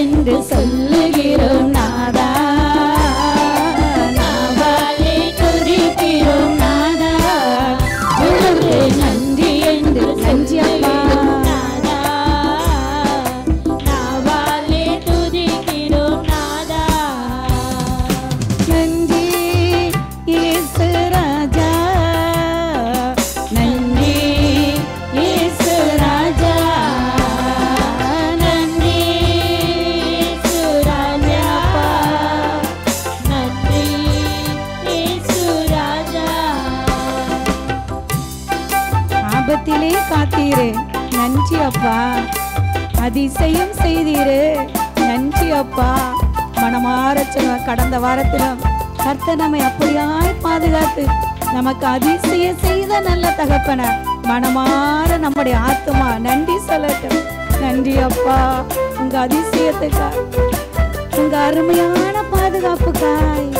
人生 கரத்திலே காத்தீரு. நன்றி அப்பா. அதிசயம் செய்தீரு. நன்றி அப்பா. மனமாற சொல்லுவேன் கடந்த வாரத்தில் கர்த்த நம்மை அப்படியாய் பாதுகாத்து நமக்கு அதிசயம் செய்த நல்ல தகப்பன மனமாற நம்முடைய ஆத்துமா நன்றி சொல்லட்டும். நன்றி அப்பா. உங்க அதிசயத்துக்கா உங்க அருமையான பாதுகாப்புக்காய்.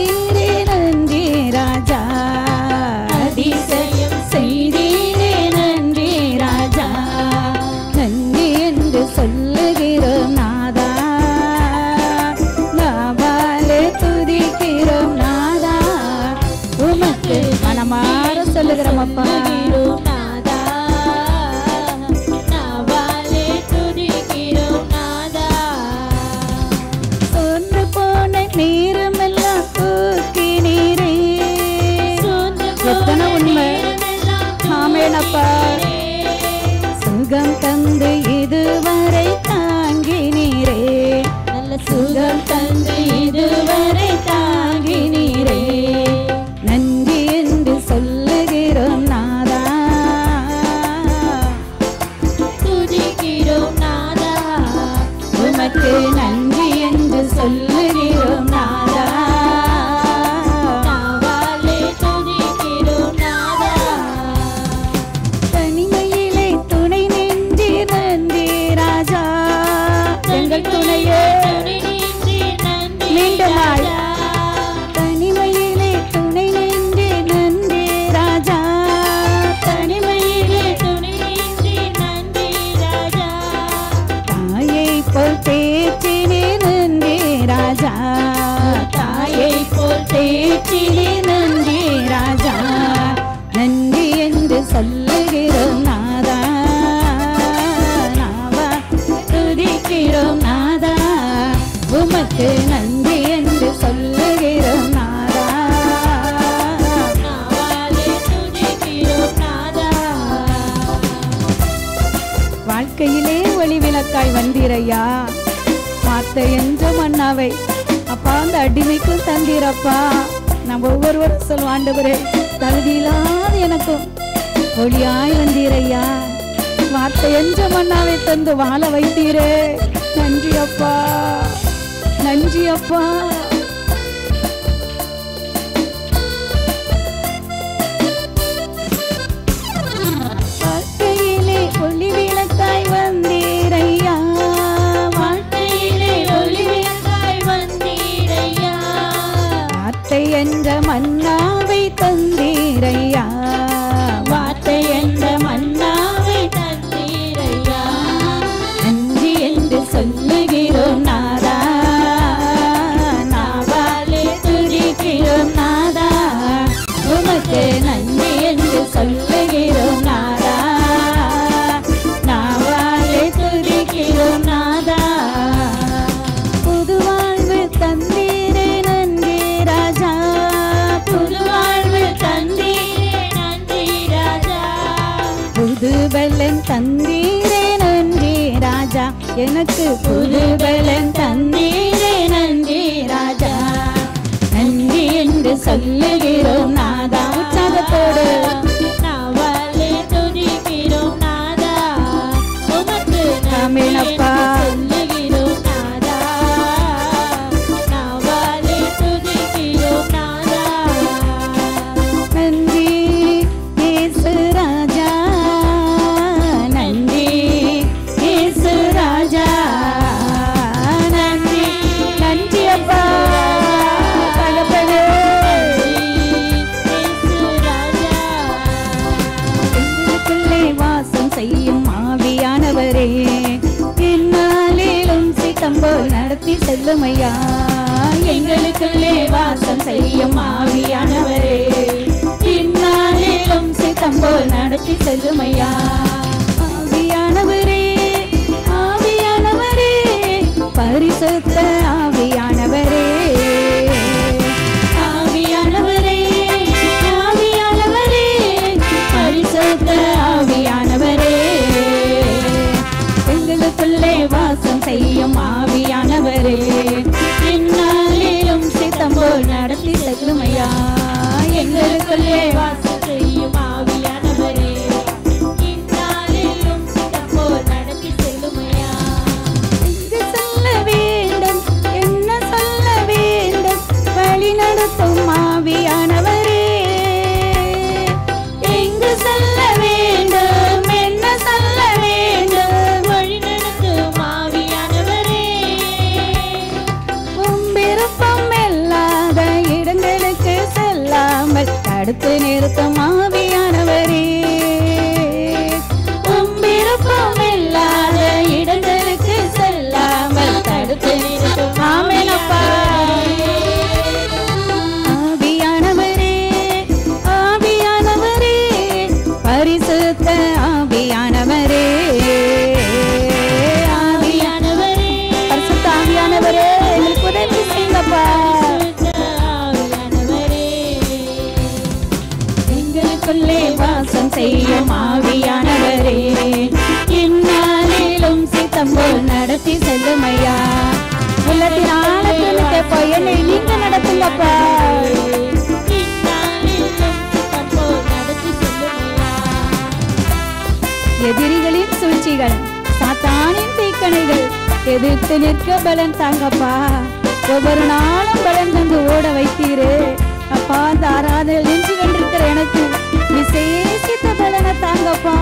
உமக்கு நன்றி என்று சொல்லுகிறோம் நாதா. வாழ்க்கையிலே ஒளி விளக்காய் வந்தீரையா. வார்த்தை என்ற மன்னாவை அப்பா அந்த அடிமைக்கும் தந்தீரப்பா. நம்ம ஒவ்வொருவரும் சொல்லுவோம் ஆண்டவரே தகுதியில்லாத எனக்கும் ஒளியாய் வந்தீரையா. வார்த்தை என்ற மன்னாவை தந்து வாழ வைத்தீரே. நன்றி அப்பா. ಗಂಜಿಯಪ್ಪ உனக்கு புது பலம் தந்தீரே நன்றி ராஜா. நன்றி என்று சொல்லுகிறோம் ที่美呀 நிறுத்தம் ஆவியானவரே உம்பிருப்பம் இல்லாத இடங்களுக்கு செல்லாமல் தடுத்து நிறுத்தும் ஆமேனப்பா ஆவியானவரே ஆவியானவரே பரிசுத்த எதிரிகளின் சூழ்ச்சிகள் சாத்தானின் தீக்கணைகள் எதிர்த்து நிற்க பலன் தாங்கப்பா. ஒவ்வொரு நாளும் பலன் தந்து ஓட வைத்தீரே. அப்பா அந்த ஆராதனை நெஞ்சு கொண்டிருக்கிற எனக்கு விசேஷித்த பலனை தாங்கப்பா.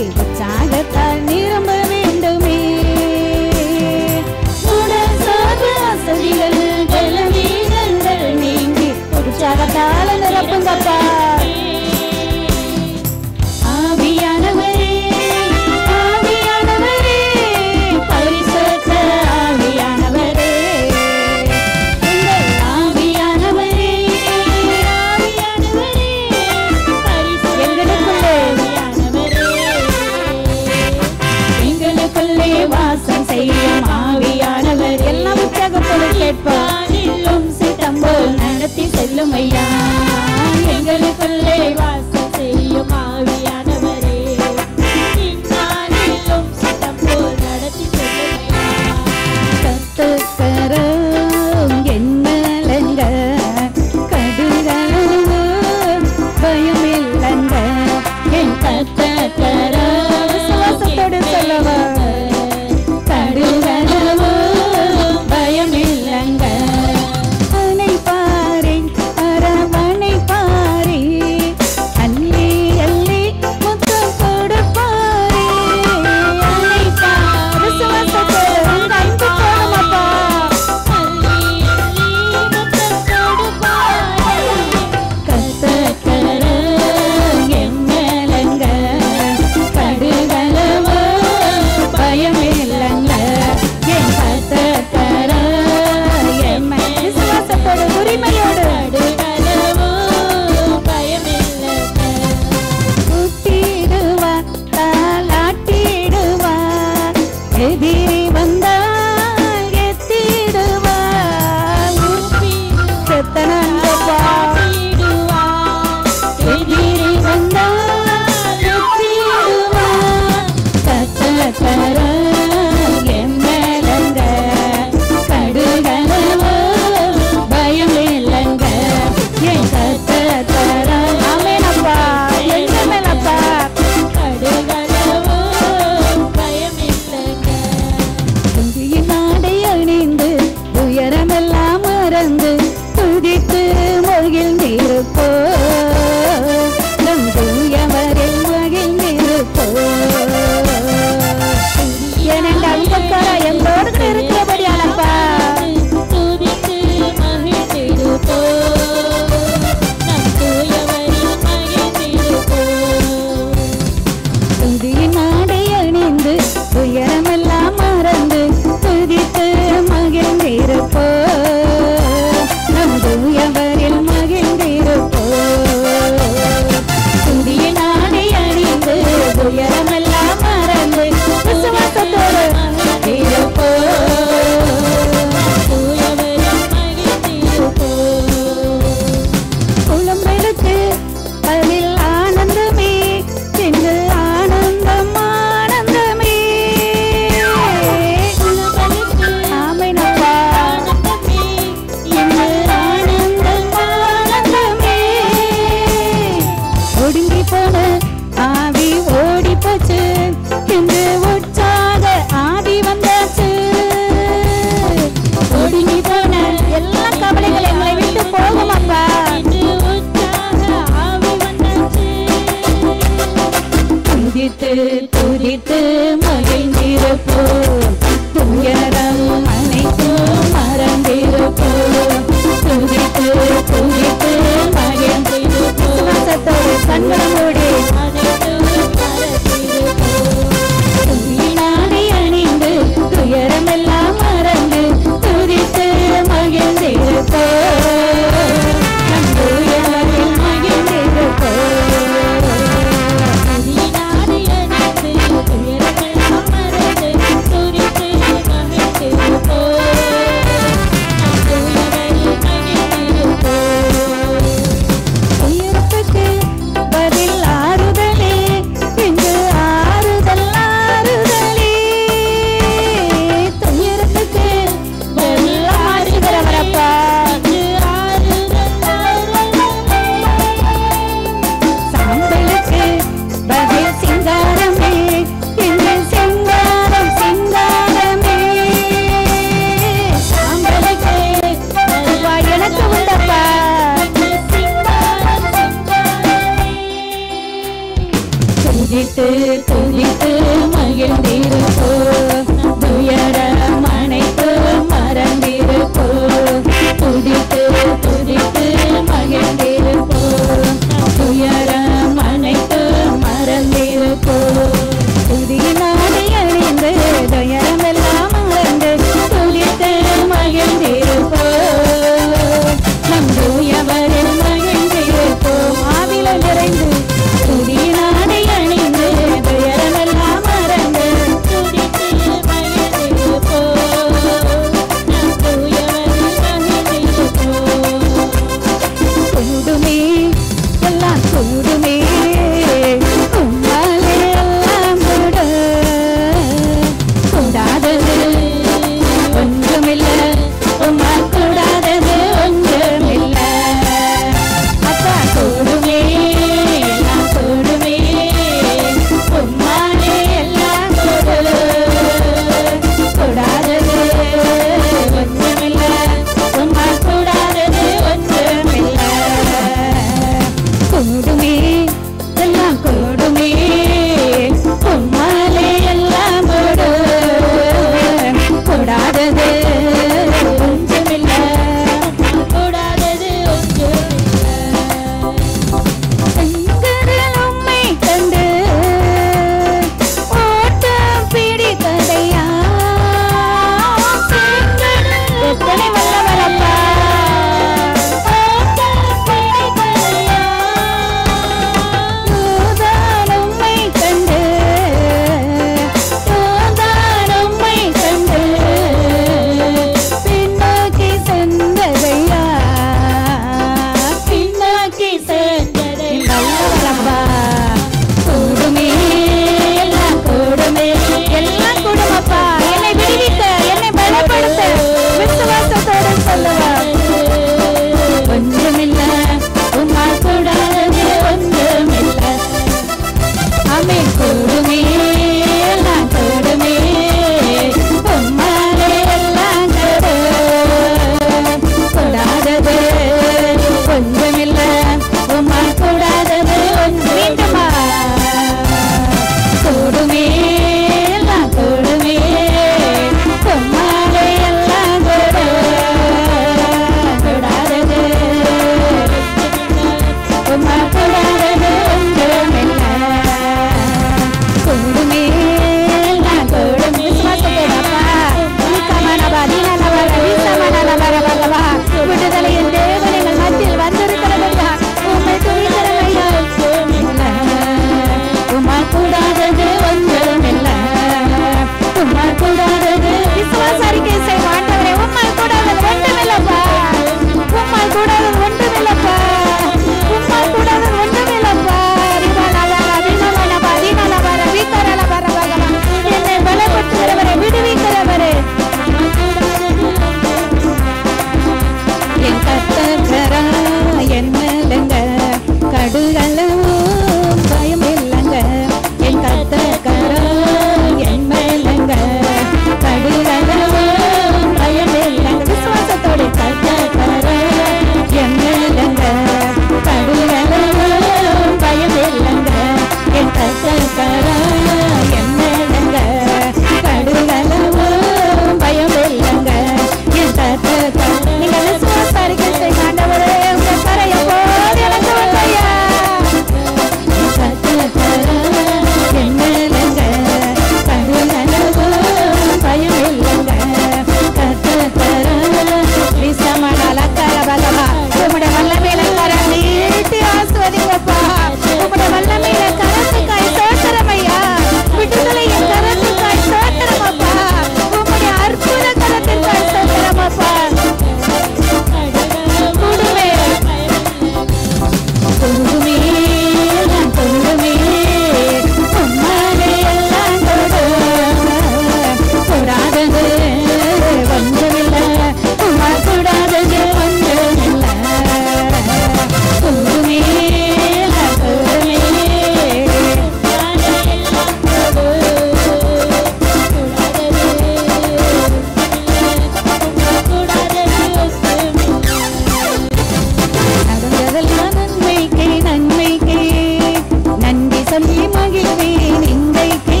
சொல்லி மகிழ்வேன் எங்கைக்கே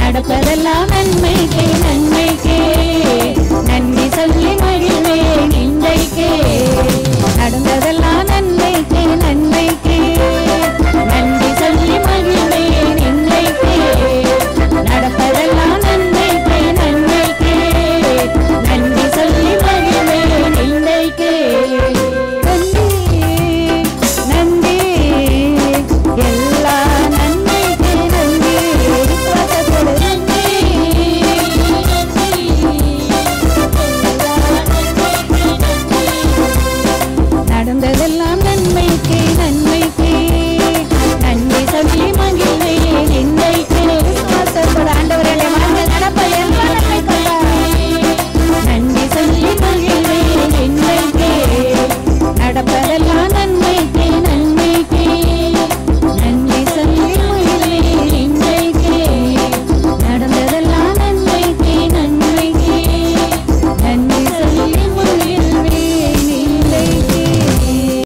நடப்பதெல்லாம் நன்மைக்கே